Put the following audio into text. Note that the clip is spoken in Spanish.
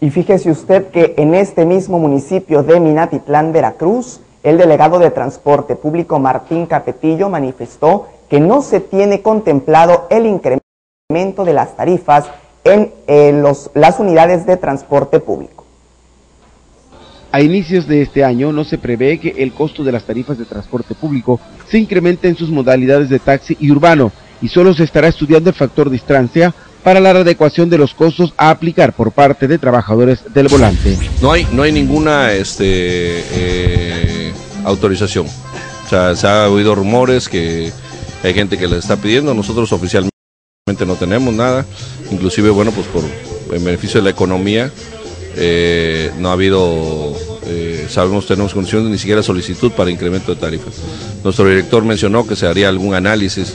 Y fíjese usted que en este mismo municipio de Minatitlán, Veracruz, el delegado de Transporte Público Martín Capetillo manifestó que no se tiene contemplado el incremento de las tarifas en las unidades de transporte público. A inicios de este año no se prevé que el costo de las tarifas de transporte público se incremente en sus modalidades de taxi y urbano y solo se estará estudiando el factor distancia para la adecuación de los costos a aplicar por parte de trabajadores del volante. No hay, no hay ninguna este, eh, autorización. O sea, se ha oído rumores que hay gente que le está pidiendo, nosotros oficialmente no tenemos nada, inclusive, bueno, pues por en beneficio de la economía, eh, no ha habido, eh, sabemos, tenemos condiciones, ni siquiera solicitud para incremento de tarifas. Nuestro director mencionó que se haría algún análisis.